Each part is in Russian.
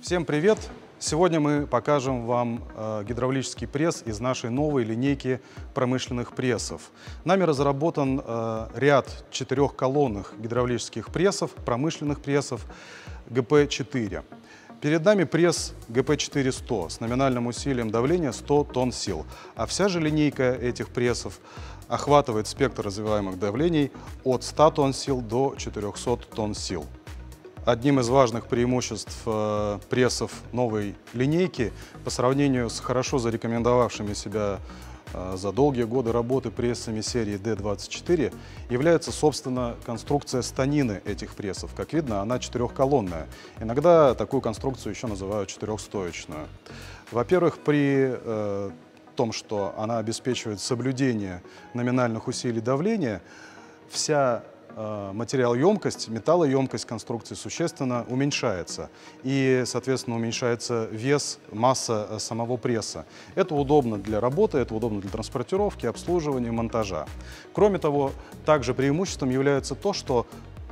Всем привет! Сегодня мы покажем вам э, гидравлический пресс из нашей новой линейки промышленных прессов. Нами разработан э, ряд четырехколонных гидравлических прессов, промышленных прессов ГП-4. Перед нами пресс ГП-400 с номинальным усилием давления 100 тонн сил. А вся же линейка этих прессов охватывает спектр развиваемых давлений от 100 тонн сил до 400 тонн сил. Одним из важных преимуществ э, прессов новой линейки по сравнению с хорошо зарекомендовавшими себя э, за долгие годы работы прессами серии D24 является, собственно, конструкция станины этих прессов. Как видно, она четырехколонная. Иногда такую конструкцию еще называют четырехстоечную. Во-первых, при э, том, что она обеспечивает соблюдение номинальных усилий давления, вся материал-емкость, металлоемкость конструкции существенно уменьшается. И, соответственно, уменьшается вес, масса э, самого пресса. Это удобно для работы, это удобно для транспортировки, обслуживания, монтажа. Кроме того, также преимуществом является то, что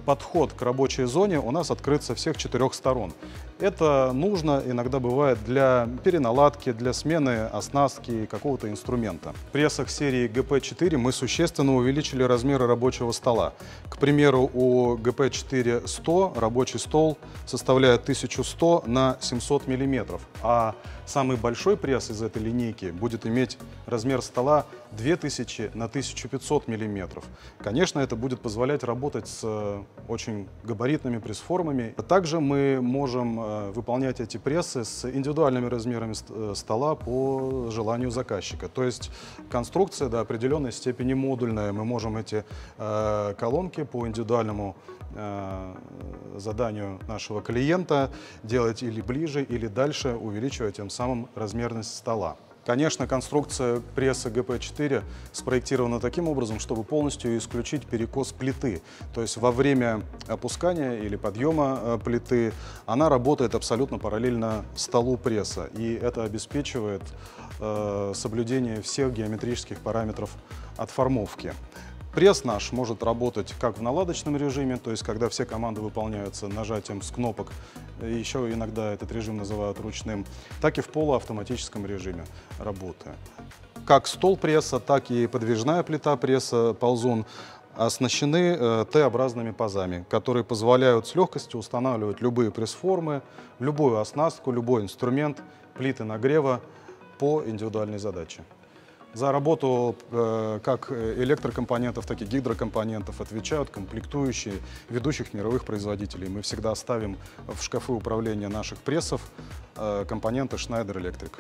подход к рабочей зоне у нас открыт со всех четырех сторон. Это нужно иногда бывает для переналадки, для смены оснастки какого-то инструмента. В прессах серии GP4 мы существенно увеличили размеры рабочего стола. К примеру, у GP4 100 рабочий стол составляет 1100 на 700 миллиметров, а самый большой пресс из этой линейки будет иметь размер стола 2000 на 1500 миллиметров. Конечно, это будет позволять работать с очень габаритными пресс-формами. Также мы можем э, выполнять эти прессы с индивидуальными размерами э, стола по желанию заказчика. То есть конструкция до определенной степени модульная. Мы можем эти колонки по индивидуальному заданию нашего клиента делать или ближе, или дальше, увеличивая тем самым размерность стола. Конечно, конструкция пресса ГП-4 спроектирована таким образом, чтобы полностью исключить перекос плиты. То есть во время опускания или подъема э, плиты она работает абсолютно параллельно столу пресса. И это обеспечивает э, соблюдение всех геометрических параметров отформовки. Пресс наш может работать как в наладочном режиме, то есть когда все команды выполняются нажатием с кнопок, еще иногда этот режим называют ручным, так и в полуавтоматическом режиме работы. Как стол пресса, так и подвижная плита пресса ползун оснащены э, Т-образными пазами, которые позволяют с легкостью устанавливать любые пресс-формы, любую оснастку, любой инструмент, плиты нагрева по индивидуальной задаче. За работу э, как электрокомпонентов, так и гидрокомпонентов отвечают комплектующие ведущих мировых производителей. Мы всегда ставим в шкафы управления наших прессов э, компоненты Schneider Electric.